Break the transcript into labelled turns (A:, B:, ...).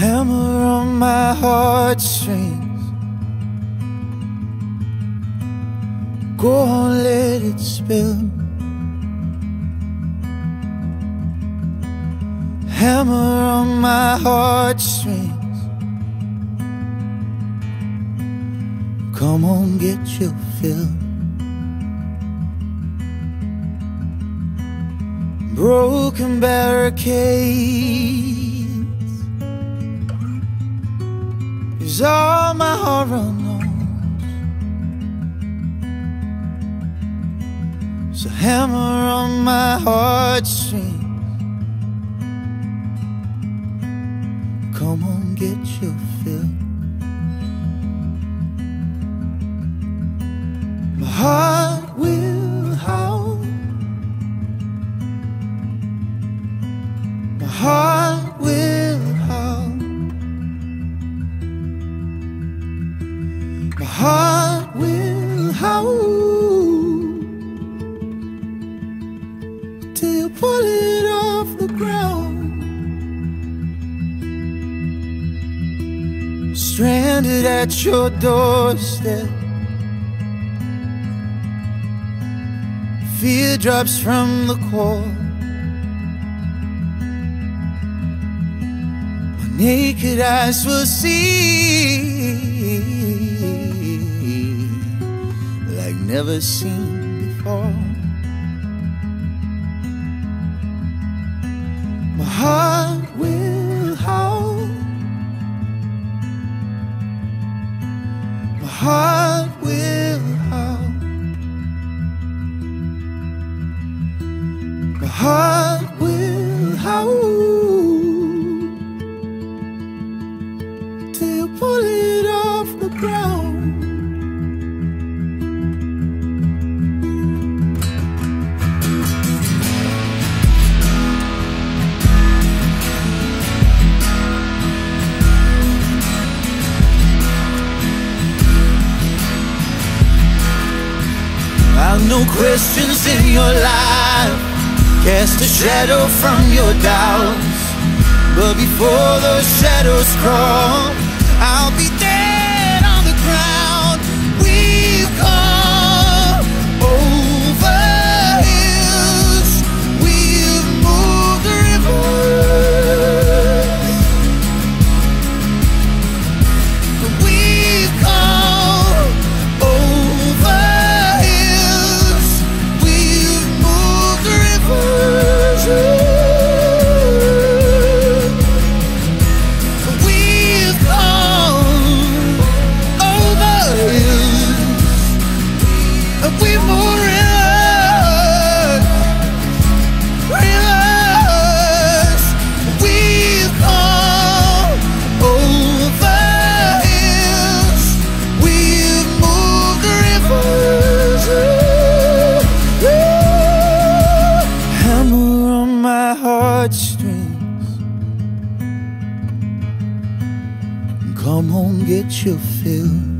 A: Hammer on my heartstrings. Go on, let it spill. Hammer on my heartstrings. Come on, get your fill. Broken barricades is all my horror knows. So hammer on my heartstrings. Come on, get your fill. Heart will howl. My heart will howl. My heart will howl till you pull it off the ground. Stranded at your doorstep. Fear drops from the core. My naked eyes will see like never seen before. My heart will howl. My heart heart will howl till you pull it off the ground. No questions in your. Cast a shadow from your doubts. But before those shadows crawl, heartstrings. Come on, get your fill.